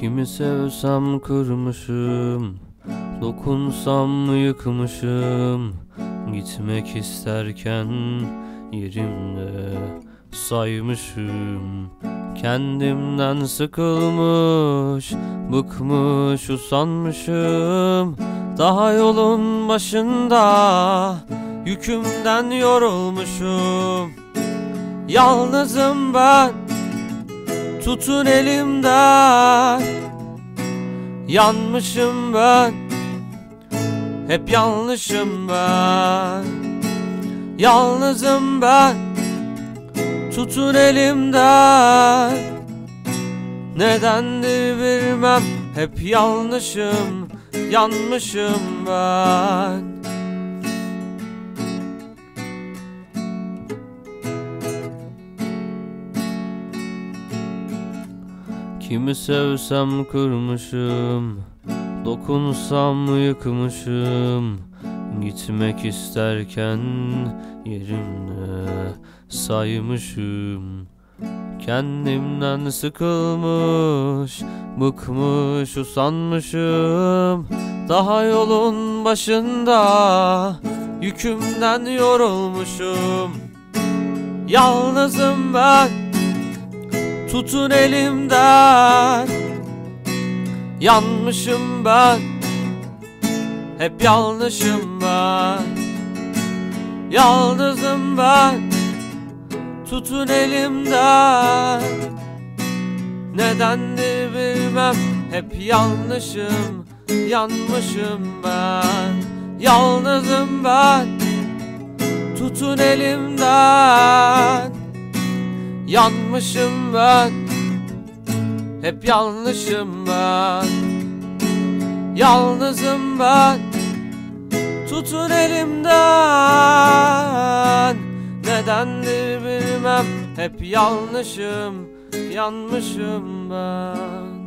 Kimi sevsem kırmışım Dokunsam yıkmışım. Gitmek isterken yerimde saymışım. Kendimden sıkılmış, bıkmış, usanmışım. Daha yolun başında yükümden yorulmuşum. Yalnızım ben, tutun elimden Yanmışım ben, hep yanlışım ben. Yalnızım ben, tutun elimden. Nedendir bilmem, hep yanlışım, yanmışım ben Kimi sevsem kırmışım Dokunsam yıkmışım. Gitmek isterken yerimde saymışım. Kendimden sıkılmış, bıkmış, usanmışım. Daha yolun başında yükümden yorulmuşum. Yalnızım ben Tutun elimden. Yanmışım ben Hep yanlışım ben. Yalnızım ben Tutun elimden. Nedendir bilmem Hep yanlışım Yanmışım ben. Yalnızım ben Tutun elimden Yanmışım ben Hep yanlışım ben. Yalnızım ben Tutun elimden. Nedendir bilmem Hep yanlışım Yanmışım ben